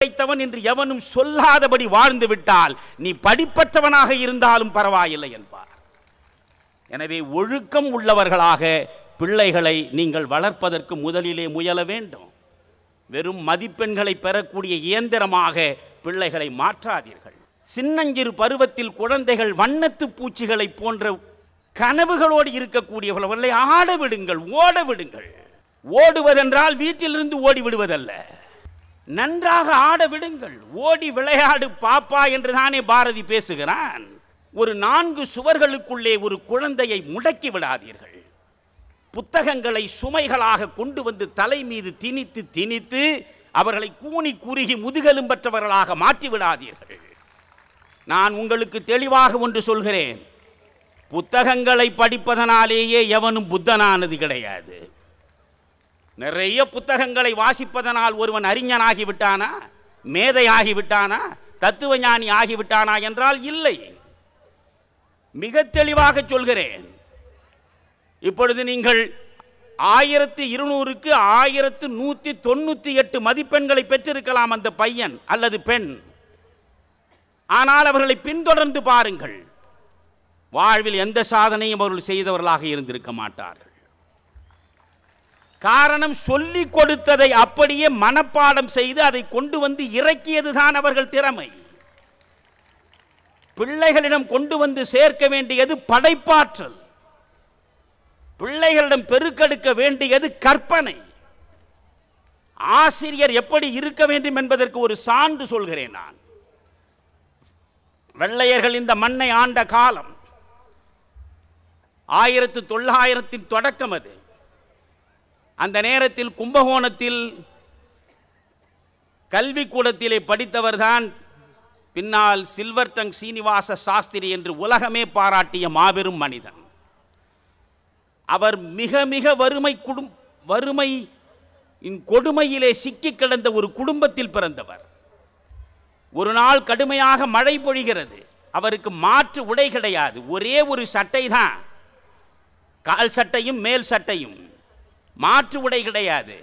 கிடைத்தவன் என்று எவனும் சொல்லாதபடி வாழ்ந்து விட்டால் நீ படிப்பற்றவனாக இருந்தாலும் பரவாயில்லை என்பார். எனவே ஒழுக்கம் உள்ளவர்களாக பிள்ளைகளை நீங்கள் வளர்ப்பதற்கு முதலிலே முயல வேண்டும். வெறும் மதிப்பெண்களை பெறக்கூடிய இயந்திரமாக பிள்ளைகளை மாற்றாதீர்கள். சின்னஞ்சிறு பருவத்தில் குழந்தைகள் வண்ணத்து பூச்சிகளை போன்ற கனவுகளோடு இருக்கக்கூடியவர்களை ஆட விடுங்கள் ஓட விடுங்கள். ஓடுவதென்றால் வீட்டிலிருந்து ஓடி விடுவதல்ல நன்றாக ஆட விடுங்கள். ஓடி விளையாடு பாப்பா என்று தானே பாரதி பேசுகிறான். ஒரு நான்கு சுவர்களுக்குள்ளே ஒரு குழந்தையை முடக்கி விடாதீர்கள். புத்தகங்களை சுமைகளாக கொண்டு வந்து தலை மீது திணித்து திணித்து அவர்களை கூனி குறுகி முதுகெலும்பற்றவர்களாக மாற்றி விடாதீர்கள். நான் உங்களுக்கு தெளிவாக ஒன்று சொல்கிறேன். புத்தகங்களை படிப்பதனாலேயே எவனும் புத்தனானது கிடையாது. நிறைய புத்தகங்களை வாசிப்பதனால் ஒருவன் அறிஞனாகி விட்டானா? மேதையாகி விட்டானா? தத்துவஞானி ஆகிவிட்டானா என்றால் இல்லை. மிக தெளிவாக சொல்கிறேன். இப்பொழுது நீங்கள் ஆயிரத்தி இருநூறுக்கு ஆயிரத்து நூற்றி தொண்ணூற்றி எட்டு மதிப்பெண்களை பெற்றிருக்கலாம் அந்த பையன் அல்லது பெண். ஆனால் அவர்களை பின்தொடர்ந்து பாருங்கள். வாழ்வில் எந்த சாதனையும் அவர்கள் செய்தவர்களாக இருந்திருக்க மாட்டார்கள். காரணம் சொல்லி கொடுத்ததை அப்படியே மனப்பாடம் செய்து அதை கொண்டு வந்து இறக்கியதுதான் அவர்கள் திறமை. பிள்ளைகளிடம் கொண்டு வந்து சேர்க்க வேண்டியது படைப்பாற்றல். பிள்ளைகளிடம் பெருக்கெடுக்க வேண்டியது கற்பனை. ஆசிரியர் எப்படி இருக்க வேண்டும் என்பதற்கு ஒரு சான்று சொல்கிறேன் நான். வெள்ளையர்கள் இந்த மண்ணை ஆண்ட காலம். ஆயிரத்து தொள்ளாயிரத்தின் தொடக்கம் அது. அந்த நேரத்தில் கும்பகோணத்தில் கல்விக்கூடத்திலே படித்தவர்தான் பின்னால் சில்வர் டங் சீனிவாச சாஸ்திரி என்று உலகமே பாராட்டிய மாபெரும் மனிதன். அவர் மிக மிக வறுமை குடும் வறுமை கொடுமையிலே சிக்கி கிடந்த ஒரு குடும்பத்தில் பிறந்தவர். ஒரு நாள் கடுமையாக மழை பொழிகிறது. அவருக்கு மாற்று உடை கிடையாது. ஒரே ஒரு சட்டை தான் கால் சட்டையும் மேல் சட்டையும். மாற்று உடை கிடையாது.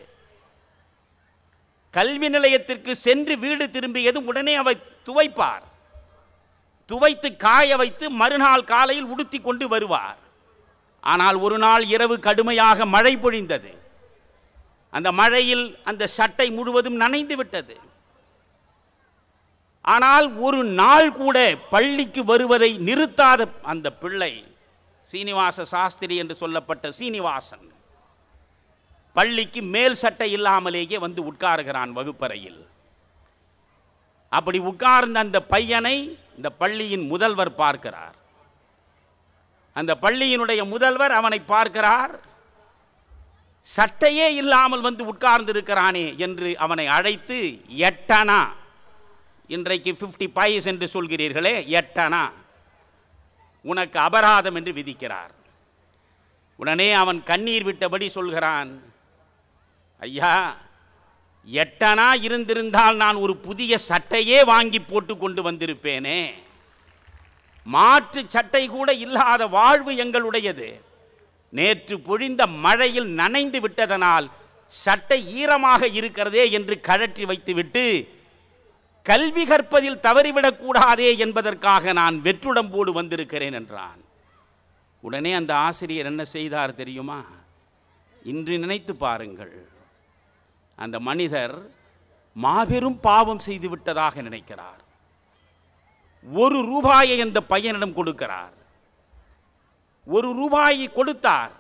கல்வி நிலையத்திற்கு சென்று வீடு திரும்பியதும் உடனே அவர் துவைப்பார். துவைத்து காய வைத்து மறுநாள் காலையில் உடுத்தி கொண்டு வருவார். ஆனால் ஒரு நாள் இரவு கடுமையாக மழை பொழிந்தது. அந்த மழையில் அந்த சட்டை முழுவதும் நனைந்து விட்டது. ஆனால் ஒரு நாள் கூட பள்ளிக்கு வருவதை நிறுத்தாத அந்த பிள்ளை சீனிவாச சாஸ்திரி என்று சொல்லப்பட்ட சீனிவாசன் பள்ளிக்கு மேல் சட்டை இல்லாமலேயே வந்து உட்காருகிறான் வகுப்பறையில். அப்படி உட்கார்ந்த அந்த பையனை இந்த பள்ளியின் முதல்வர் பார்க்கிறார். அந்த பள்ளியினுடைய முதல்வர் அவனை பார்க்கிறார். சட்டையே இல்லாமல் வந்து உட்கார்ந்திருக்கிறானே என்று அவனை அழைத்து எட்டனா? இன்றைக்கு ஃபிஃப்டி பைஸ் என்று சொல்கிறீர்களே எட்டனா? உனக்கு அபராதம் என்று விதிக்கிறார். உடனே அவன் கண்ணீர் விட்டபடி சொல்கிறான் ஐயா எட்டனா இருந்திருந்தால் நான் ஒரு புதிய சட்டையே வாங்கி போட்டு கொண்டு வந்திருப்பேனே. மாற்று சட்டை கூட இல்லாத வாழ்வு எங்களுடையது. நேற்று பொழிந்த மழையில் நனைந்து விட்டதனால் சட்டை ஈரமாக இருக்கிறதே என்று கழற்றி வைத்துவிட்டு கல்வி கற்பதில் தவறிவிடக்கூடாதே என்பதற்காக நான் வெற்றுடம்போடு வந்திருக்கிறேன் என்றான். உடனே அந்த ஆசிரியர் என்ன செய்தார் தெரியுமா? இன்று நினைத்து பாருங்கள். அந்த மனிதர் மாபெரும் பாவம் செய்து விட்டதாக நினைக்கிறார். ஒரு ரூபாயை அந்த பையனிடம் கொடுக்கிறார். ஒரு ரூபாயை கொடுத்தார்.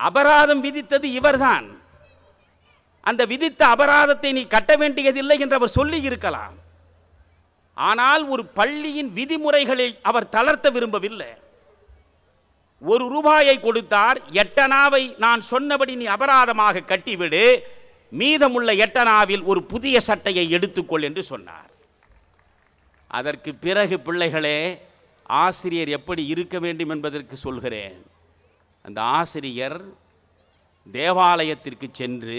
அபராதம் விதித்தது இவர்தான். அந்த விதித்த அபராதத்தை நீ கட்ட வேண்டியதில்லை என்று அவர் சொல்லி இருக்கலாம். ஆனால் ஒரு பள்ளியின் விதிமுறைகளை அவர் தளர்த்த விரும்பவில்லை. ஒரு ரூபாயை கொடுத்தார் எட்டனாவை நான் சொன்னபடி நீ அபராதமாக கட்டிவிடு மீதமுள்ள எட்டனாவில் ஒரு புதிய சட்டையை எடுத்துக்கொள் என்று சொன்னார். அதற்கு பிறகு பிள்ளைகளே ஆசிரியர் எப்படி இருக்க வேண்டும் என்பதற்கு சொல்கிறேன். அந்த ஆசிரியர் தேவாலயத்திற்கு சென்று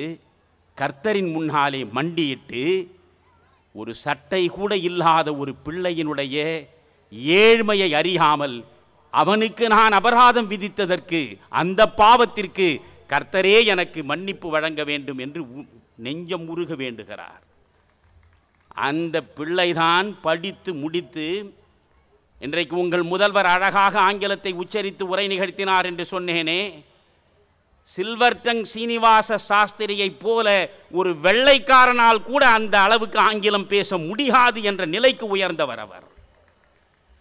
கர்த்தரின் முன்னாலே மண்டியிட்டு ஒரு சட்டை கூட இல்லாத ஒரு பிள்ளையினுடைய ஏழ்மையை அறியாமல் அவனுக்கு நான் அபராதம் விதித்ததற்கு அந்த பாவத்திற்கு கர்த்தரே எனக்கு மன்னிப்பு வழங்க வேண்டும் என்று உ- நெஞ்சம் உருக வேண்டுகிறார். அந்த பிள்ளைதான் படித்து முடித்து இன்றைக்கு உங்கள் முதல்வர் அழகாக ஆங்கிலத்தை உச்சரித்து உரை நிகழ்த்தினார் என்று சொன்னேனே சில்வர்டங் சீனிவாச சாஸ்திரியைப் போல ஒரு வெள்ளைக்காரனால் கூட அந்த அளவுக்கு ஆங்கிலம் பேச முடியாது என்ற நிலைக்கு உயர்ந்தவர் அவர்.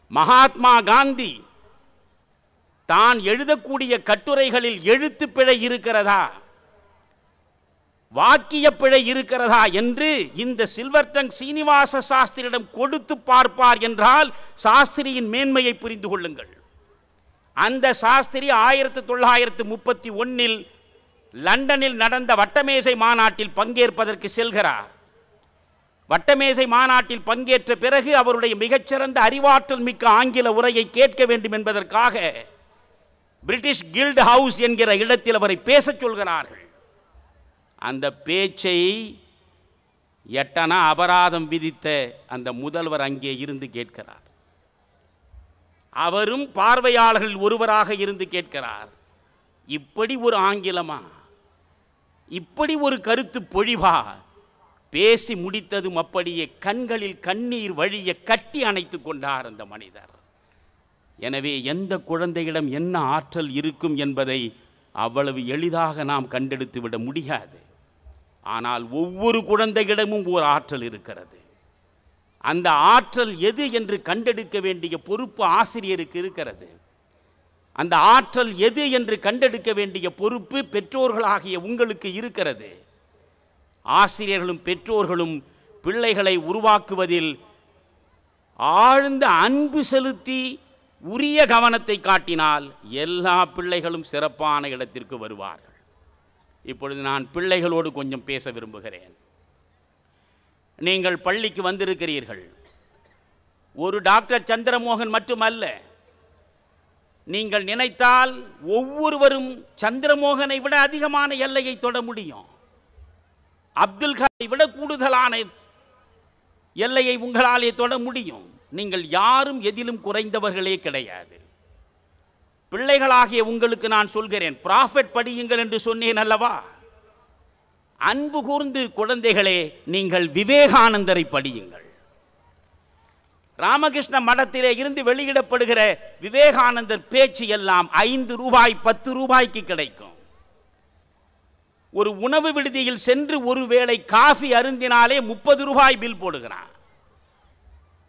மகாத்மா காந்தி தான் எழுதக்கூடிய கட்டுரைகளில் எழுத்து பிழை இருக்கிறதா? வாக்கிய பிழை இருக்கிறதா என்று இந்த சில்வர்டங் சீனிவாச சாஸ்திரியிடம் கொடுத்து பார்ப்பார் என்றால் சாஸ்திரியின் மேன்மையை புரிந்து கொள்ளுங்கள். அந்த சாஸ்திரி ஆயிரத்தி தொள்ளாயிரத்து முப்பத்தி ஒன்னில் லண்டனில் நடந்த வட்டமேசை மாநாட்டில் பங்கேற்பதற்கு செல்கிறார். வட்டமேசை மாநாட்டில் பங்கேற்ற பிறகு அவருடைய மிகச்சிறந்த அறிவாற்றல் மிக்க ஆங்கில உரையை கேட்க வேண்டும் என்பதற்காக பிரிட்டிஷ் கில்ட் ஹவுஸ் என்கிற இடத்தில் அவரை பேசச் சொல்கிறார்கள். அந்த பேச்சை எட்டனா அபராதம் விதித்த அந்த முதல்வர் அங்கே இருந்து கேட்கிறார். அவரும் பார்வையாளர்கள் ஒருவராக இருந்து கேட்கிறார். இப்படி ஒரு ஆங்கிலமா? இப்படி ஒரு கருத்து பொழிவா? பேசி முடித்ததும் அப்படியே கண்களில் கண்ணீர் வழிய கட்டி அணைத்து கொண்டார் அந்த மனிதர். எனவே எந்த குழந்தையிடம் என்ன ஆற்றல் இருக்கும் என்பதை அவ்வளவு எளிதாக நாம் கண்டெடுத்து விட முடியாது. ஆனால் ஒவ்வொரு குழந்தையிடமும் ஒரு ஆற்றல் இருக்கிறது. அந்த ஆற்றல் எது என்று கண்டெடுக்க வேண்டிய பொறுப்பு ஆசிரியருக்கு இருக்கிறது. அந்த ஆற்றல் எது என்று கண்டெடுக்க வேண்டிய பொறுப்பு பெற்றோர்களாகிய உங்களுக்கு இருக்கிறது. ஆசிரியர்களும் பெற்றோர்களும் பிள்ளைகளை உருவாக்குவதில் ஆழ்ந்த அன்பு செலுத்தி உரிய கவனத்தை காட்டினால் எல்லா பிள்ளைகளும் சிறப்பான இடத்திற்கு வருவார்கள். இப்பொழுது நான் பிள்ளைகளோடு கொஞ்சம் பேச விரும்புகிறேன். நீங்கள் பள்ளிக்கு வந்திருக்கிறீர்கள். ஒரு டாக்டர் சந்திரமோகன் மட்டுமல்ல. நீங்கள் நினைத்தால் ஒவ்வொருவரும் சந்திரமோகனை விட அதிகமான எல்லையை தொட முடியும். அப்துல் கலை விட கூடுதலான எல்லையை உங்களாலே தொட முடியும். நீங்கள் யாரும் எதிலும் குறைந்தவர்களே கிடையாது. பிள்ளைகளாகிய உங்களுக்கு நான் சொல்கிறேன் ப்ராஃபிட் படியுங்கள் என்று சொன்னேன் அல்லவா? அன்பு கூர்ந்து குழந்தைகளே நீங்கள் விவேகானந்தரை படியுங்கள். ராமகிருஷ்ண மடத்திலே இருந்து வெளியிடப்படுகிற விவேகானந்தர் பேச்சு எல்லாம் ஐந்து ரூபாய் பத்து ரூபாய்க்கு கிடைக்கும். ஒரு உணவு விடுதியில் சென்று ஒருவேளை காஃபி அருந்தினாலே முப்பது ரூபாய் பில் போடுகிறான்.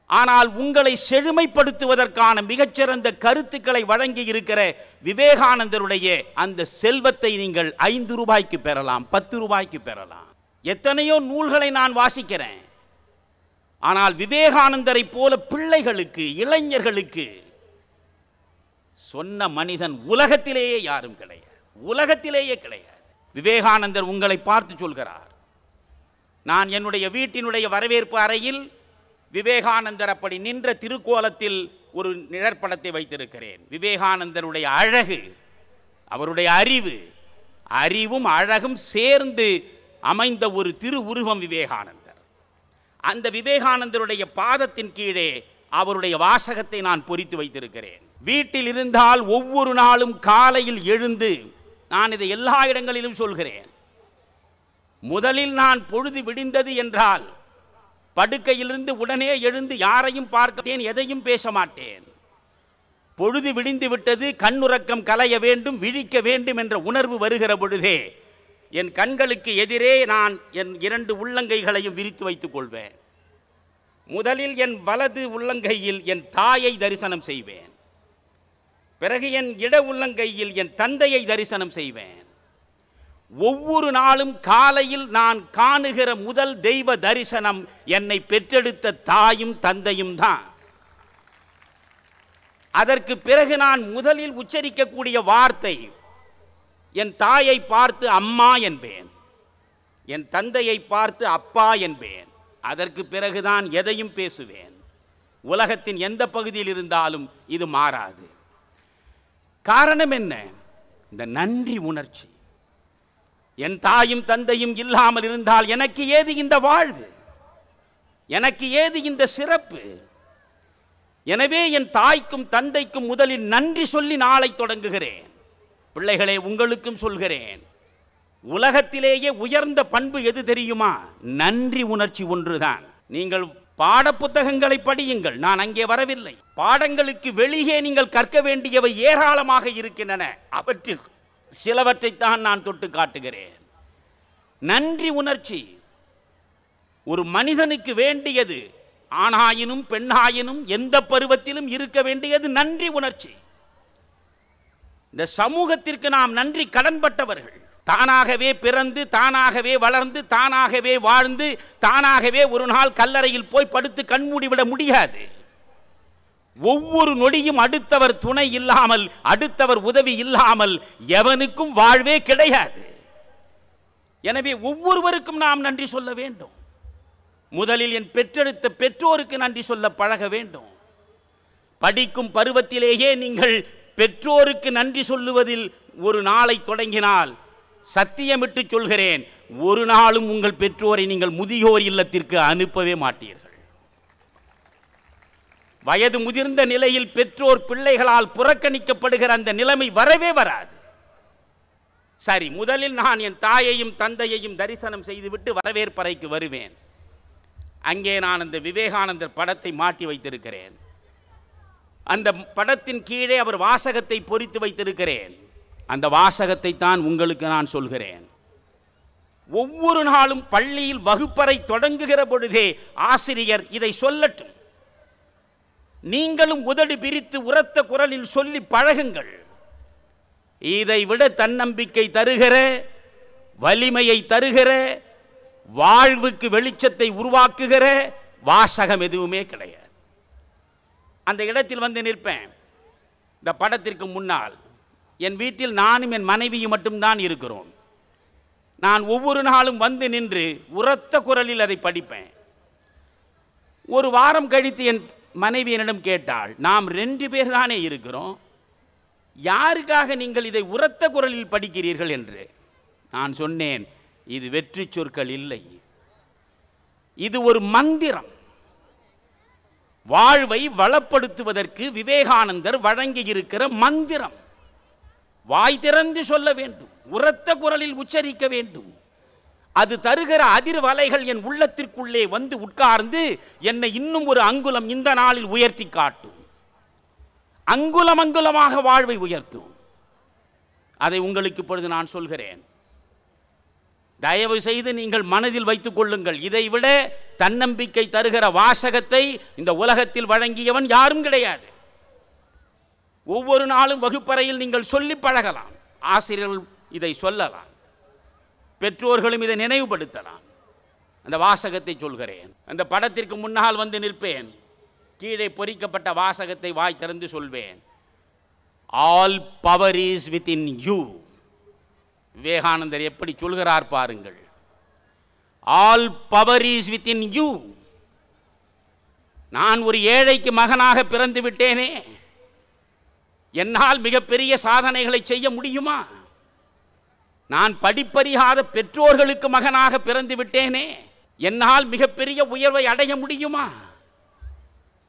ஆனால் உங்களை செழுமைப்படுத்துவதற்கான மிகச்சிறந்த கருத்துக்களை வழங்கி இருக்கிற விவேகானந்தருடைய அந்த செல்வத்தை நீங்கள் ஐந்து ரூபாய்க்கு பெறலாம் பத்து ரூபாய்க்கு பெறலாம். எத்தனையோ நூல்களை நான் வாசிக்கிறேன். ஆனால் விவேகானந்தரை போல பிள்ளைகளுக்கு இளைஞர்களுக்கு சொன்ன மனிதன் உலகத்திலேயே யாரும் கிடையாது. உலகத்திலேயே கிடையாது. விவேகானந்தர் உங்களை பார்த்து சொல்கிறார். நான் என்னுடைய வீட்டினுடைய வரவேற்பு அறையில் விவேகானந்தர் அப்படி நின்ற திருக்கோலத்தில் ஒரு நிழற்படத்தை வைத்திருக்கிறேன். விவேகானந்தருடைய அழகு அவருடைய அறிவு அறிவும் அழகும் சேர்ந்து அமைந்த ஒரு திரு உருவம் விவேகானந்தர். அந்த விவேகானந்தருடைய பாதத்தின் கீழே அவருடைய வாசகத்தை நான் பொறித்து வைத்திருக்கிறேன். வீட்டில் இருந்தால் ஒவ்வொரு நாளும் காலையில் எழுந்து நான் இதை எல்லா இடங்களிலும் சொல்கிறேன். முதலில் நான் பொழுது விடிந்தது என்றால் படுக்கையிலிருந்து உடனே எழுந்து யாரையும் பார்க்கட்டேன் எதையும் பேச மாட்டேன் பொழுது விடிந்து விட்டது கண்ணுறக்கம் கலைய வேண்டும் விழிக்க வேண்டும் என்ற உணர்வு வருகிற பொழுதே என் கண்களுக்கு எதிரே நான் என் இரண்டு உள்ளங்கைகளையும் விரித்து வைத்துக் கொள்வேன். முதலில் என் வலது உள்ளங்கையில் என் தாயை தரிசனம் செய்வேன். பிறகு என் இட உள்ளங்கையில் என் தந்தையை தரிசனம் செய்வேன். ஒவ்வொரு நாளும் காலையில் நான் காணுகிற முதல் தெய்வ தரிசனம் என்னை பெற்றெடுத்த தாயும் தந்தையும் தான். அதற்கு பிறகு நான் முதலில் உச்சரிக்கக்கூடிய வார்த்தை என் தாயை பார்த்து அம்மா என்பேன் என் தந்தையை பார்த்து அப்பா என்பேன். அதற்கு பிறகுதான் எதையும் பேசுவேன். உலகத்தின் எந்த பகுதியில் இருந்தாலும் இது மாறாது. காரணம் என்ன? இந்த நன்றி உணர்ச்சி. என் தாயும் தந்தையும் இல்லாமல் இருந்தால் எனக்கு ஏது இந்த வாழ்வு? எனக்கு ஏது இந்த சிறப்பு? எனவே என் தாய்க்கும் தந்தைக்கும் முதலில் நன்றி சொல்லி நாளை தொடங்குகிறேன். பிள்ளைகளே உங்களுக்கும் சொல்கிறேன். உலகத்திலேயே உயர்ந்த பண்பு எது தெரியுமா? நன்றி உணர்ச்சி ஒன்றுதான். நீங்கள் பாடப்புத்தகங்களை படியுங்கள். நான் அங்கே வரவில்லை. பாடங்களுக்கு வெளியே நீங்கள் கற்க வேண்டியவை ஏராளமாக இருக்கின்றன. அவற்றில் சிலவற்றைத்தான் நான் தொட்டு காட்டுகிறேன். நன்றி உணர்ச்சி ஒரு மனிதனுக்கு வேண்டியது ஆணாயினும் பெண்ணாயினும் எந்த பருவத்திலும் இருக்க வேண்டியது நன்றி உணர்ச்சி. இந்த சமூகத்திற்கு நாம் நன்றி கடன்பட்டவர்கள். தானாகவே பிறந்து தானாகவே வளர்ந்து தானாகவே வாழ்ந்து தானாகவே ஒரு நாள் கல்லறையில் போய் படுத்து கண்மூடிவிட முடியாது. ஒவ்வொரு நொடியும் அடுத்தவர் துணை இல்லாமல் அடுத்தவர் உதவி இல்லாமல் எவனுக்கும் வாழ்வே கிடையாது. எனவே ஒவ்வொருவருக்கும் நாம் நன்றி சொல்ல வேண்டும். முதலில் என் பெற்றெடுத்த பெற்றோருக்கு நன்றி சொல்ல பழக வேண்டும். படிக்கும் பருவத்திலேயே நீங்கள் பெற்றோருக்கு நன்றி சொல்லுவதில் ஒரு நாளை தொடங்கினால் சத்தியமிட்டு சொல்கிறேன் ஒரு நாளும் உங்கள் பெற்றோரை நீங்கள் முதியோர் இல்லத்திற்கு அனுப்பவே மாட்டீர்கள். வயது முதிர்ந்த நிலையில் பெற்றோர் பிள்ளைகளால் புறக்கணிக்கப்படுகிற அந்த நிலைமை வரவே வராது. சரி முதலில் நான் என் தாயையும் தந்தையையும் தரிசனம் செய்துவிட்டு வரவேற்பறைக்கு வருவேன். அங்கே நான் அந்த விவேகானந்தர் படத்தை மாட்டி வைத்திருக்கிறேன். அந்த படத்தின் கீழே அவர் வாசகத்தை பொறித்து வைத்திருக்கிறேன். அந்த வாசகத்தை தான் உங்களுக்கு நான் சொல்கிறேன். ஒவ்வொரு நாளும் பள்ளியில் வகுப்பறை தொடங்குகிற பொழுதே ஆசிரியர் இதை சொல்லட்டும். நீங்களும் உதடு பிரித்து உரத்த குரலில் சொல்லி பழகுங்கள். இதை விட தன்னம்பிக்கை தருகிற வலிமையை தருகிற வாழ்வுக்கு வெளிச்சத்தை உருவாக்குகிற வாசகம் எதுவுமே கிடையாது. அந்த இடத்தில் வந்து நிற்பேன். இந்த படத்திற்கு முன்னால் என் வீட்டில் நானும் என் மனைவியும் மட்டும்தான் இருக்கிறோம். நான் ஒவ்வொரு நாளும் வந்து நின்று உரத்த குரலில் அதை படிப்பேன். ஒரு வாரம் கழித்து என் மனைவி என்னிடம் கேட்டாள் நாம் ரெண்டு பேர் தானே இருக்கிறோம். யாருக்காக நீங்கள் இதை உரத்த குரலில் படிக்கிறீர்கள்? என்று. நான் சொன்னேன் இது வெற்றி சொற்கள் இல்லை. இது ஒரு மந்திரம். வாழ்வை வளப்படுத்துவதற்கு விவேகானந்தர் வழங்கியிருக்கிற மந்திரம். வாய் திறந்து சொல்ல வேண்டும். உரத்த குரலில் உச்சரிக்க வேண்டும். அது தருகிற அதிர்வலைகள் என் உள்ளத்திற்குள்ளே வந்து உட்கார்ந்து என்னை இன்னும் ஒரு அங்குலம் இந்த நாளில் உயர்த்தி காட்டும். அங்குலம் அங்குலமாக வாழ்வை உயர்த்தும். அதை உங்களுக்கு இப்பொழுது நான் சொல்கிறேன். தயவு செய்து நீங்கள் மனதில் வைத்துக் கொள்ளுங்கள். இதைவிட தன்னம்பிக்கை தருகிற வாசகத்தை இந்த உலகத்தில் வழங்கியவன் யாரும் கிடையாது. ஒவ்வொரு நாளும் வகுப்பறையில் நீங்கள் சொல்லி பழகலாம். ஆசிரியர்கள் இதை சொல்லலாம். பெற்றோர்களும் இதை நினைவுபடுத்தலாம். அந்த வாசகத்தை சொல்கிறேன். அந்த படத்திற்கு முன்னால் வந்து நிற்பேன். கீழே பொறிக்கப்பட்ட வாசகத்தை வாய் திறந்து சொல்வேன். All power is within you Vivekananda எப்படி சொல்கிறார் பாருங்கள். All power is within you நான் ஒரு ஏழைக்கு மகனாக பிறந்து விட்டேனே. என்னால் மிகப்பெரிய சாதனைகளை செய்ய முடியுமா? நான் படிப்பறியாத பெற்றோர்களுக்கு மகனாக பிறந்து விட்டேனே. என்னால் மிகப்பெரிய உயர்வை அடைய முடியுமா?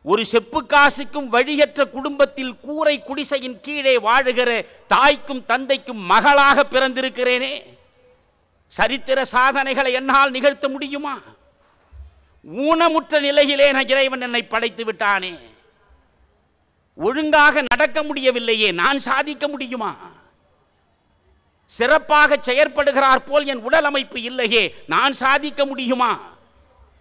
ஒரு செப்பு காசுக்கும் வழியற்ற குடும்பத்தில் கூரை குடிசையின் கீழே வாழுகிற தாய்க்கும் தந்தைக்கும் மகளாக பிறந்திருக்கிறேனே. சரித்திர சாதனைகளை என்னால் நிகழ்த்த முடியுமா? ஊனமுற்ற நிலையிலே நான் இறைவன் என்னை படைத்து விட்டானே. ஒழுங்காக நடக்க முடியவில்லையே நான் சாதிக்க முடியுமா? சிறப்பாக செயற்படுகிறார் போல் என் உடல் அமைப்பு இல்லையே நான் சாதிக்க முடியுமா?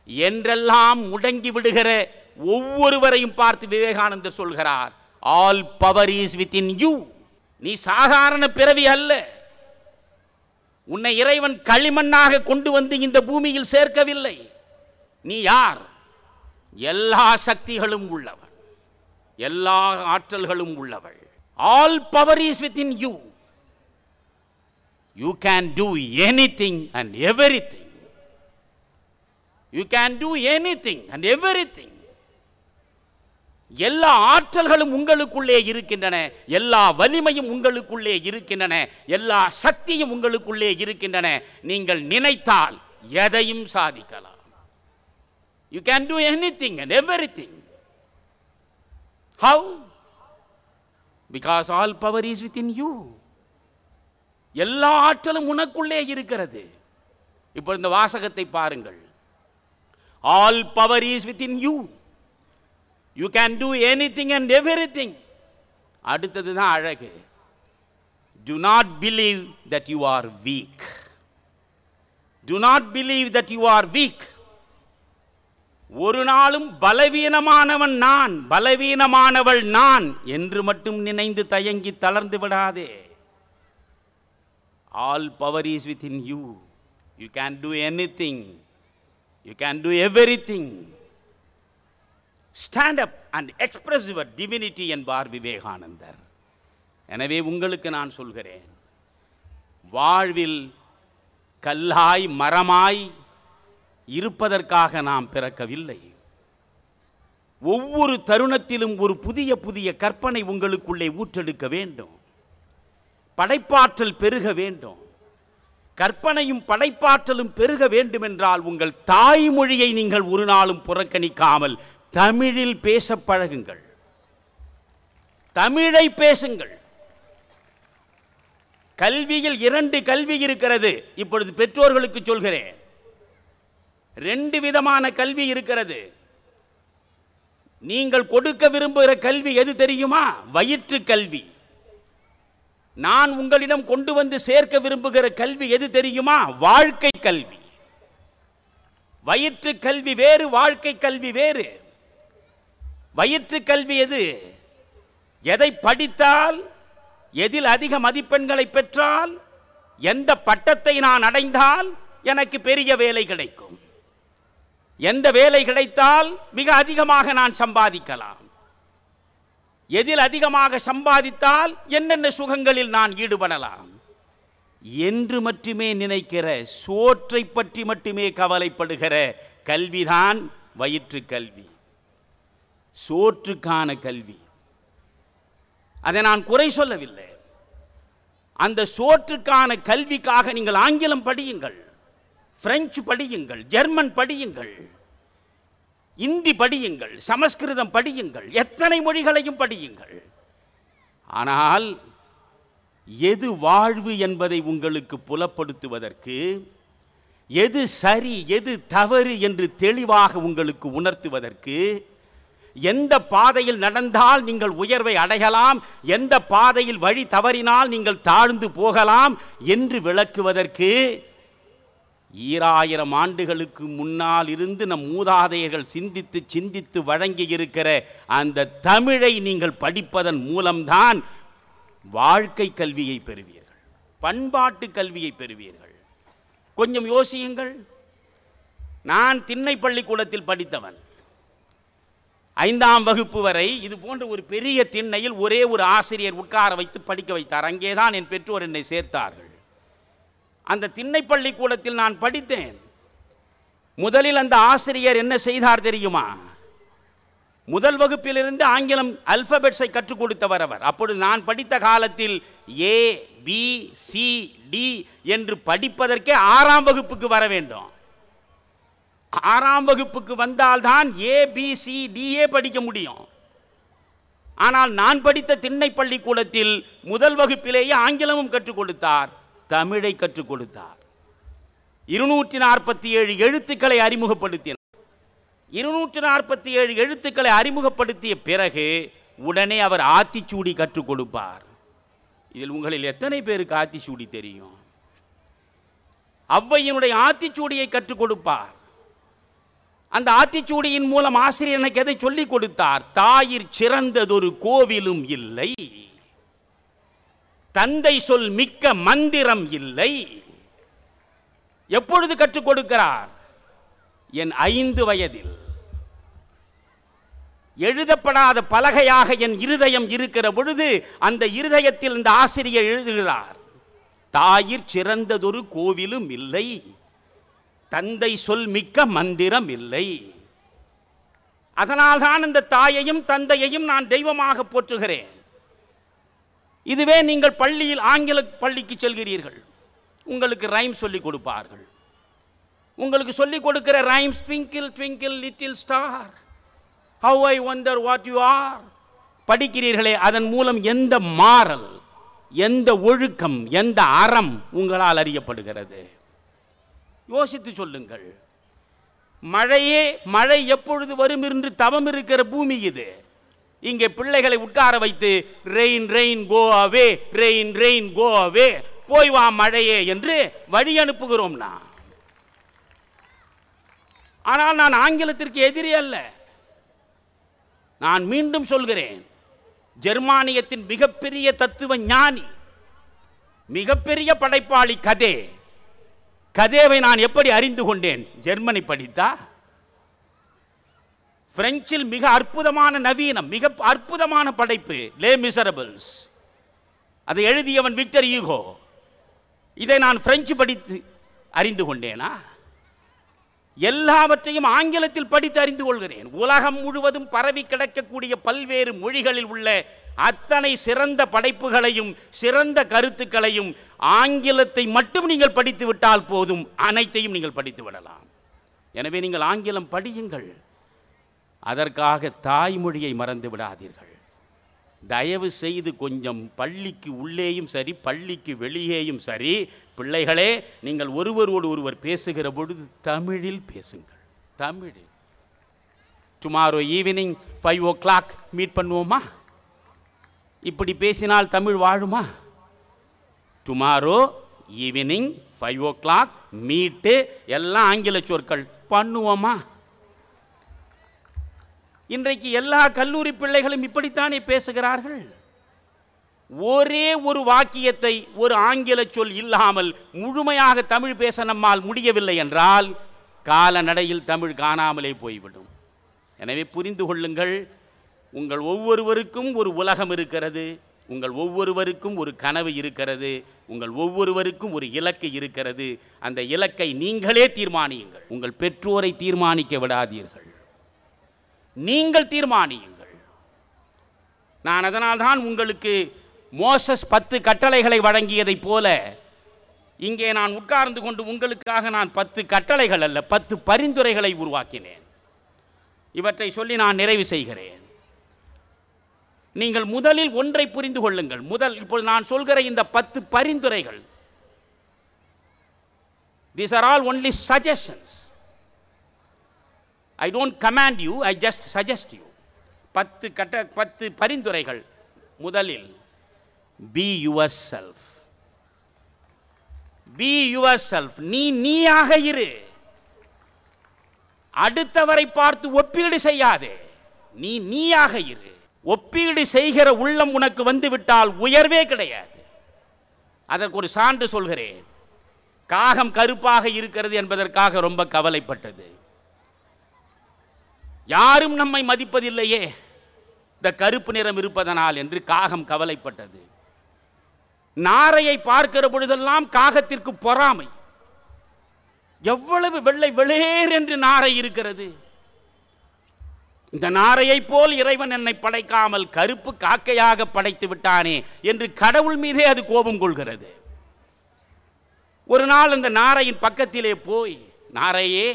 என்றெல்லாம் முடங்கி விடுகிற ஒவ்வொருவரையும் பார்த்து விவேகானந்தர் சொல்கிறார் all power is within you நீ சாதாரண பிறவி அல்ல. உன்னை இறைவன் களிமண்ணாக கொண்டு வந்து இந்த பூமியில் சேர்க்கவில்லை. நீ யார்? எல்லா சக்திகளும் உள்ளவன். எல்லா ஆற்றல்களும் உள்ளவள். All power is within you you can do anything and everything you can do anything and everything எல்லா ஆற்றல்களும் உங்களுக்குள்ளே இருக்கின்றன. எல்லா வலிமையும் உங்களுக்குள்ளே இருக்கின்றன. எல்லா சக்தியும் உங்களுக்குள்ளே இருக்கின்றன. நீங்கள் நினைத்தால் எதையும் சாதிக்கலாம். You can do anything and everything how because all power is within you எல்லா ஆற்றலும் உனக்குள்ளே இருக்கிறது. இப்போ இந்த வாசகத்தை பாருங்கள். All power is within you you can do anything and everything அடுத்தது தான் அழகு. Do not believe that you are weak do not believe that you are weak ஒரு நாளும் பலவீனமானவன் நான் பலவீனமானவள் நான் என்று மட்டும் நினைந்து தயங்கி தளர்ந்து விடாதே. All power is within you you can do anything you can do everything stand up and express your divinity என்பார் விவேகானந்தர் எனவே உங்களுக்கு நான் சொல்கிறேன். வாழ்வில் கல்லாய் மரமாய் இருப்பதற்காக நாம் பிறக்கவில்லை. ஒவ்வொரு தருணத்திலும் ஒரு புதிய புதிய கற்பனை உங்களுக்குள்ளே ஊற்றெடுக்க வேண்டும். படைப்பாற்றல் பெருக வேண்டும். கற்பனையும் படைப்பாற்றலும் பெருக வேண்டுமென்றால் உங்கள் தாய்மொழியை நீங்கள் ஒரு நாளும் புறக்கணிக்காமல் தமிழில் பேச பழகுங்கள். தமிழை பேசுங்கள். கல்வியில் இரண்டு கல்வி இருக்கிறது. இப்பொழுது பெற்றோர்களுக்கு சொல்கிறேன். ரெண்டு விதமான கல்வி இருக்கிறது. நீங்கள் கொடுக்க விரும்புகிற கல்வி எது தெரியுமா? வயிற்று கல்வி. நான் உங்களிடம் கொண்டு வந்து சேர்க்க விரும்புகிற கல்வி எது தெரியுமா? வாழ்க்கை கல்வி. வயிற்று கல்வி வேறு வாழ்க்கை கல்வி வேறு. வயிற்று கல்வி எது? எதை படித்தால் எதில் அதிக மதிப்பெண்களை பெற்றால் எந்த பட்டத்தை நான் அடைந்தால் எனக்கு பெரிய வேலை கிடைக்கும். எந்த வேலை கிடைத்தால் மிக அதிகமாக நான் சம்பாதிக்கலாம். எதில் அதிகமாக சம்பாதித்தால் என்னென்ன சுகங்களில் நான் ஈடுபடலாம்? என்று மட்டுமே நினைக்கிற சோற்றை பற்றி மட்டுமே கவலைப்படுகிற கல்விதான் வயிற்று கல்வி. சோற்றுக்கான கல்வி. அதை நான் குறை சொல்லவில்லை. அந்த சோற்றுக்கான கல்விக்காக நீங்கள் ஆங்கிலம் படியுங்கள் பிரெஞ்சு படியுங்கள் ஜெர்மன் படியுங்கள். இந்தி படியுங்கள் சமஸ்கிருதம் படியுங்கள் எத்தனை மொழிகளையும் படியுங்கள். ஆனால் எது வாழ்வு என்பதை உங்களுக்கு புலப்படுத்துவதற்கு எது சரி எது தவறு என்று தெளிவாக உங்களுக்கு உணர்த்துவதற்கு எந்த பாதையில் நடந்தால் நீங்கள் உயர்வை அடையலாம் எந்த பாதையில் வழி தவறினால் நீங்கள் தாழ்ந்து போகலாம் என்று விளக்குவதற்கு ஈராயிரம் ஆண்டுகளுக்கு முன்னால் இருந்து நம் மூதாதையர்கள் சிந்தித்து சிந்தித்து வழங்கி இருக்கிற அந்த தமிழை நீங்கள் படிப்பதன் மூலம்தான் வாழ்க்கை கல்வியை பெறுவீர்கள். பண்பாட்டு கல்வியை பெறுவீர்கள். கொஞ்சம் யோசியுங்கள். நான் திண்ணை பள்ளிக்கூடத்தில் படித்தவன். ஐந்தாம் வகுப்பு வரை இது போன்ற ஒரு பெரிய திண்ணையில் ஒரே ஒரு ஆசிரியர் உட்கார வைத்து படிக்க வைத்தார். அங்கேதான் என் பெற்றோர் என்னை சேர்த்தார்கள். அந்த திண்ணை பள்ளிக்கூடத்தில் நான் படித்தேன். முதலில் அந்த ஆசிரியர் என்ன செய்தார் தெரியுமா? முதல் வகுப்பிலிருந்து ஆங்கிலம் அல்பபெட்ஸை கற்றுக் கொடுத்தவர் அவர். அப்பொழுது நான் படித்த காலத்தில் ஏ பி சி டி என்று படிப்பதற்கே ஆறாம் வகுப்புக்கு வர வேண்டும். ஆறாம் வகுப்புக்கு வந்தால்தான் ஏ பி சி டிஏ படிக்க முடியும். ஆனால் நான் படித்த திண்ணை பள்ளிக்கூடத்தில் முதல் வகுப்பிலேயே ஆங்கிலமும் கற்றுக் கொடுத்தார். தமிழை கற்றுக் கொடுத்தார். இருநூற்றி நாற்பத்தி ஏழு எழுத்துக்களை அறிமுகப்படுத்தினார். இருநூற்றி நாற்பத்தி ஏழு எழுத்துக்களை அறிமுகப்படுத்திய பிறகு உடனே அவர் ஆத்திச்சூடி கற்றுக் கொடுப்பார். இதில் உங்களில் எத்தனை பேருக்கு ஆத்திச்சூடி தெரியும்? ஔவையினுடைய ஆத்திச்சூடியை கற்றுக் கொடுப்பார். அந்த ஆத்திச்சூடியின் மூலம் ஆசிரியர் எனக்கு எதை சொல்லிக் கொடுத்தார்? தாயிற் சிறந்ததொரு கோவிலும் இல்லை. தந்தை சொல் மிக்க மந்திரம் இல்லை. எப்பொழுது கற்றுக் கொடுக்கிறார்? என் ஐந்து வயதில். எழுதப்படாத பலகையாக என் இருதயம் இருக்கிற பொழுது அந்த இருதயத்தில் இந்த ஆசிரியர் எழுதுகிறார். தாயிற் சிறந்ததொரு கோவிலும் இல்லை. தந்தை சொல் மிக்க மந்திரம் இல்லை. அதனால்தான் இந்த தாயையும் தந்தையையும் நான் தெய்வமாக போற்றுகிறேன். இதுவே நீங்கள் பள்ளியில் ஆங்கில பள்ளிக்கு செல்கிறீர்கள். உங்களுக்கு ரைம் சொல்லிக் கொடுப்பார்கள். உங்களுக்கு சொல்லிக் கொடுக்கிற rhymes twinkle twinkle little star how I wonder what you are படிக்கிறீர்களே அதன் மூலம் எந்த மாறல் எந்த ஒழுக்கம் எந்த அறம் உங்களால் அறியப்படுகிறது? யோசித்து சொல்லுங்கள். மழையே மழை எப்பொழுது வரும் என்று தவம் இருக்கிற பூமி இது. இங்கே பிள்ளைகளை உட்கார வைத்து rain rain go away rain rain go away போய் வா மழையே என்று வழி அனுப்புகிறோம் நான். ஆனால் நான் ஆங்கிலத்திற்கு எதிரி அல்ல. நான் மீண்டும் சொல்கிறேன் ஜெர்மானியத்தின் மிகப்பெரிய தத்துவ ஞானி மிகப்பெரிய படைப்பாளி கதே. கதேவை நான் எப்படி அறிந்து கொண்டேன்? ஜெர்மனி படித்தா? பிரெஞ்சில் மிக அற்புதமான நவீனம் மிக அற்புதமான படைப்பு லே மிசரபிள்ஸ் அதை எழுதியவன் விக்டர் ஈகோ இதை நான் பிரெஞ்சு படித்து அறிந்து கொண்டேனா எல்லாவற்றையும் ஆங்கிலத்தில் படித்து அறிந்து கொள்கிறேன் உலகம் முழுவதும் பரவி கிடக்கக்கூடிய பல்வேறு மொழிகளில் உள்ள அத்தனை சிறந்த படைப்புகளையும் சிறந்த கருத்துக்களையும் ஆங்கிலத்தை மட்டும் நீங்கள் படித்து விட்டால் போதும் அனைத்தையும் நீங்கள் படித்து விடலாம் எனவே நீங்கள் ஆங்கிலம் படியுங்கள் அதற்காக தாய்மொழியை மறந்து விடாதீர்கள். தயவு செய்து கொஞ்சம் பள்ளிக்கு உள்ளேயும் சரி பள்ளிக்கு வெளியேயும் சரி பிள்ளைகளே நீங்கள் ஒருவரோடு ஒருவர் பேசுகிற பொழுது தமிழில் பேசுங்கள். தமிழில். Tomorrow evening five o'clock meet பண்ணுவோமா? இப்படி பேசினால் Tamil வாழுமா? Tomorrow evening five o'clock meet எல்லாம் ஆங்கில சொற்கள் பண்ணுவோமா? இன்றைக்கு எல்லா கல்லூரி பிள்ளைகளும் இப்படித்தானே பேசுகிறார்கள்? ஒரே ஒரு வாக்கியத்தை ஒரு ஆங்கில சொல் இல்லாமல் முழுமையாக தமிழ் பேச நம்மால் முடியவில்லை என்றால் காலநடையில் தமிழ் காணாமலே போய்விடும். எனவே புரிந்து கொள்ளுங்கள் உங்கள் ஒவ்வொருவருக்கும் ஒரு உலகம் இருக்கிறது உங்கள் ஒவ்வொருவருக்கும் ஒரு கனவு இருக்கிறது உங்கள் ஒவ்வொருவருக்கும் ஒரு இலக்கு இருக்கிறது. அந்த இலக்கை நீங்களே தீர்மானியுங்கள். உங்கள் பெற்றோரை தீர்மானிக்க விடாதீர்கள். நீங்கள் தீர்மானியுங்கள். நான் அதனால்தான் உங்களுக்கு மோசஸ் பத்து கட்டளைகளை வழங்கியதைப் போல இங்கே நான் உட்கார்ந்து கொண்டு உங்களுக்காக நான் பத்து கட்டளைகள் அல்ல பத்து பரிந்துரைகளை உருவாக்கினேன். இவற்றை சொல்லி நான் நிறைவு செய்கிறேன். நீங்கள் முதலில் ஒன்றை புரிந்து கொள்ளுங்கள். முதல் இப்போது நான் சொல்கிற இந்த பத்து பரிந்துரைகள். This are all only suggestions I don't command you I just suggest you பத்து கட்ட பத்து பரிந்துரைகள் முதலில் be yourself be yourself நீ நீயாக இரு. அடுத்தவரை பார்த்து ஒப்பீடு செய்யாதே. நீ நீயாக இரு. ஒப்பீடு செய்கிற உள்ளம் உனக்கு வந்துவிட்டால் உயர்வே கிடையாது. அதற்கு ஒரு சான்று சொல்கிறேன். காகம் கருப்பாக இருக்கிறது என்பதற்காக ரொம்ப கவலைப்பட்டது. யாரும் நம்மை மதிப்பதில்லையே. இந்த கருப்பு நிறம் இருப்பதனால் என்று காகம் கவலைப்பட்டது. நாரையை பார்க்கிற பொழுதெல்லாம் காகத்திற்கு பொறாமை. எவ்வளவு வெள்ளை வெளேர் என்று நாரை இருக்கிறது. இந்த நாரையைப் போல் இறைவன் என்னை படைக்காமல் கருப்பு காக்கையாக படைத்து விட்டானே என்று கடவுள் மீதே அது கோபம் கொள்கிறது. ஒரு நாள் அந்த நாரையின் பக்கத்திலே போய் நாரையே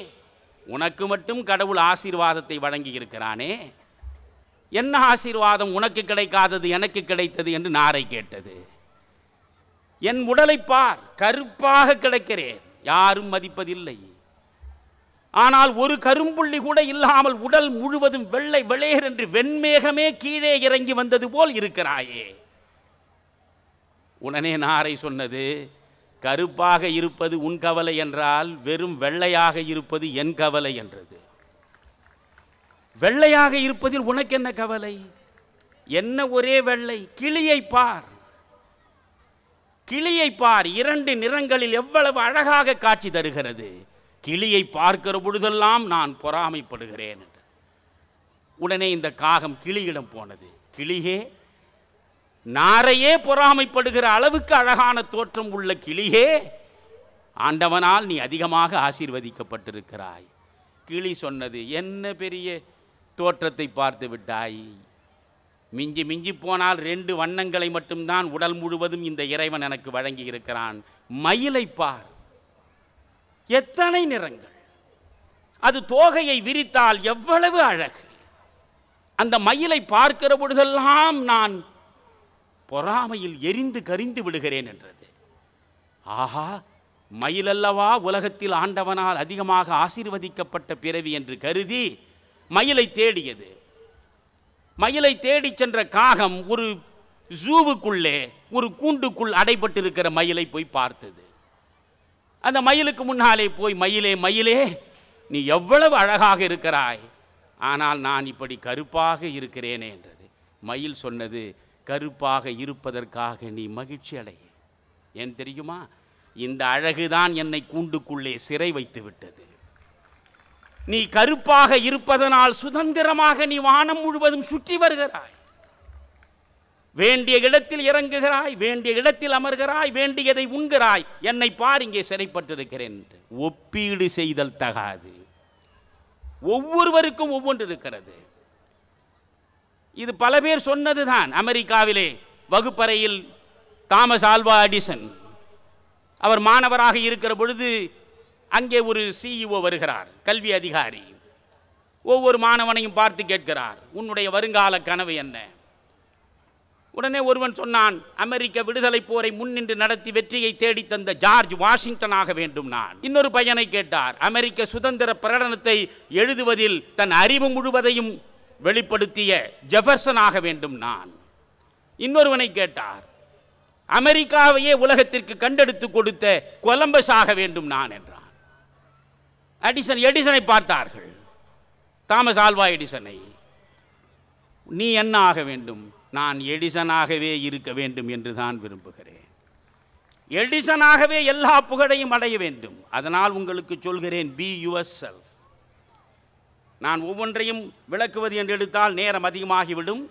உனக்கு மட்டும் கடவுள் ஆசீர்வாதத்தை வழங்கி இருக்கிறானே என்ன ஆசீர்வாதம் உனக்கு கிடைக்காதது எனக்கு கிடைத்தது என்று நாரை கேட்டது. என் உடலை பார் கருப்பாக கிடைக்கிறேன் யாரும் மதிப்பதில்லை. ஆனால் ஒரு கரும்புள்ளி கூட இல்லாமல் உடல் முழுவதும் வெள்ளை வெளையர் என்று வெண்மேகமே கீழே இறங்கி வந்தது போல் இருக்கிறாயே. உடனே நாரை சொன்னது கருப்பாக இருப்பது உன் கவலை என்றால் வெறும் வெள்ளையாக இருப்பது என் கவலை என்றது. வெள்ளையாக இருப்பதில் உனக்கு என்ன கவலை? என்ன ஒரே வெள்ளை? கிளியை பார். கிளியை பார். இரண்டு நிறங்களில் எவ்வளவு அழகாக காட்சி தருகிறது. கிளியை பார்க்கிற பொழுதெல்லாம் நான் பொறாமைப்படுகிறேன் என்று. உடனே இந்த காகம் கிளியிடம் போனது. கிளியே நாரையே பொறாமைப்படுகிற அளவுக்கு அழகான தோற்றம் உள்ள கிளியே ஆண்டவனால் நீ அதிகமாக ஆசீர்வதிக்கப்பட்டிருக்கிறாய். கிளி சொன்னது என்ன பெரிய தோற்றத்தை பார்த்து விட்டாய்? மிஞ்சி மிஞ்சி போனால் ரெண்டு வண்ணங்களை மட்டும்தான் உடல் முழுவதும் இந்த இறைவன் எனக்கு வழங்கி இருக்கிறான். மயிலை பார். எத்தனை நிறங்கள். அது தோகையை விரித்தால் எவ்வளவு அழகு. அந்த மயிலை பார்க்கிற பொழுதெல்லாம் நான் பொறாமையில் எரிந்து கரிந்து விடுகிறேன் என்றது. ஆஹா மயிலல்லவா உலகத்தில் ஆண்டவனால் அதிகமாக ஆசீர்வதிக்கப்பட்ட பிறவி என்று கருதி மயிலை தேடியது. மயிலை தேடிச் சென்ற காகம் ஒரு ஜூவுக்குள்ளே ஒரு கூண்டுக்குள் அடைபட்டிருக்கிற மயிலை போய் பார்த்தது. அந்த மயிலுக்கு முன்னாலே போய் மயிலே மயிலே நீ எவ்வளவு அழகாக இருக்கிறாய். ஆனால் நான் இப்படி கருப்பாக இருக்கிறேனே என்றது. மயில் சொன்னது கருப்பாக இருப்பதற்காக நீ மகிழ்ச்சி அடை ஏன் தெரியுமா? இந்த அழகுதான் என்னை கூண்டுக்குள்ளே சிறை வைத்து விட்டது. நீ கருப்பாக இருப்பதனால் சுதந்திரமாக நீ வானம் முழுவதும் சுற்றி வருகிறாய். வேண்டிய இடத்தில் இறங்குகிறாய் வேண்டிய இடத்தில் அமர்கிறாய் வேண்டியதை உண்கிறாய். என்னை பார் இங்கே சிறைப்பட்டிருக்கிறேன் என்று. ஒப்பீடு செய்தல் தகாது. ஒவ்வொருவருக்கும் ஒவ்வொன்று இருக்கிறது. இது பல பேர் சொன்னது தான் அமெரிக்காவிலே வகுப்பறையில் தாமஸ் ஆல்வா அடிசன் அவர் மாணவராக இருக்கிற பொழுது அங்கே ஒரு சிஇஓ வருகிறார் கல்வி அதிகாரி. ஒவ்வொரு மாணவனையும் பார்த்து கேட்கிறார் உன்னுடைய வருங்கால கனவு என்ன? உடனே ஒருவன் சொன்னான் அமெரிக்க விடுதலை போரை முன்னின்று நடத்தி வெற்றியை தேடித் தந்த ஜார்ஜ் ஆக வேண்டும் நான். இன்னொரு பையனை கேட்டார் அமெரிக்க சுதந்திர பிரகடனத்தை எழுதுவதில் தன் அறிவு முழுவதையும் வெளிப்படுத்திய ஜெஃபர்சனாக வேண்டும் நான். இன்னொருவனை கேட்டார் அமெரிக்காவையே உலகத்திற்கு கண்டெடுத்து கொடுத்த கொலம்பஸ் ஆக வேண்டும் நான் என்றான். அடிசன் எடிசனை பார்த்தார்கள். தாமஸ் ஆல்வா எடிசனை நீ என்ன ஆக வேண்டும்? நான் எடிசனாகவே இருக்க வேண்டும் என்று தான் விரும்புகிறேன். எடிசனாகவே எல்லா புகழையும் அடைய வேண்டும். அதனால் உங்களுக்கு சொல்கிறேன் பி யுவர் செல்ஃப் நான் ஒவ்வொன்றையும் விளக்குவது என்று எடுத்தால் நேரம் அதிகமாகிவிடும்.